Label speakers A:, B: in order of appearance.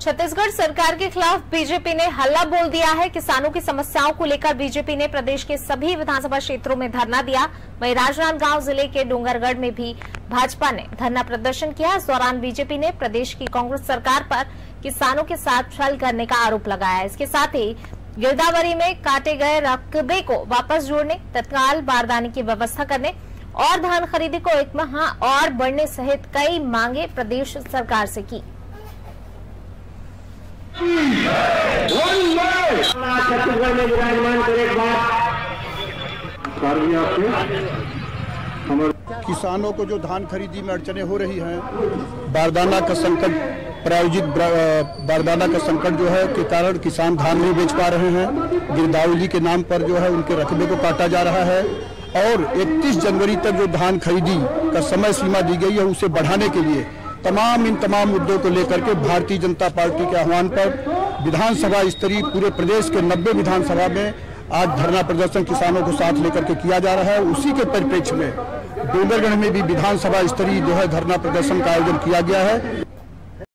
A: छत्तीसगढ़ सरकार के खिलाफ बीजेपी ने हल्ला बोल दिया है। किसानों की समस्याओं को लेकर बीजेपी ने प्रदेश के सभी विधानसभा क्षेत्रों में धरना दिया। वहीं राजनांदगांव ज़िले के डूंगरगढ़ में भी भाजपा ने धरना प्रदर्शन किया। इस दौरान बीजेपी ने प्रदेश की कांग्रेस सरकार पर किसानों के साथ छल करने का आरोप लगाया। इसके साथ ही गिरदावरी में काटे गए रकबे को वापस जोड़ने, तत्काल बारदाने की व्यवस्था करने और धान खरीदी को एक माह और बढ़ने सहित कई मांगे प्रदेश सरकार से की।
B: छत्तीसगढ़ में विराजमान करे एक बार। कार्य आपके
C: किसानों को जो धान खरीदी में अड़चने हो रही हैं बारदाना का संकट प्रायोजित बारदाना का संकट जो है के कारण किसान धान नहीं बेच पा रहे हैं। गिरदावली के नाम पर जो है उनके रकबे को काटा जा रहा है और 31 जनवरी तक जो धान खरीदी का समय सीमा दी गई है उसे बढ़ाने के लिए तमाम इन तमाम मुद्दों को लेकर के भारतीय जनता पार्टी के आह्वान पर विधानसभा स्तरीय पूरे प्रदेश के 90 विधानसभा में आज धरना प्रदर्शन किसानों को साथ लेकर के किया जा रहा है। उसी के परिप्रेक्ष्य में डोंगरगढ़ में भी विधानसभा स्तरीय जो है धरना प्रदर्शन का आयोजन किया गया है।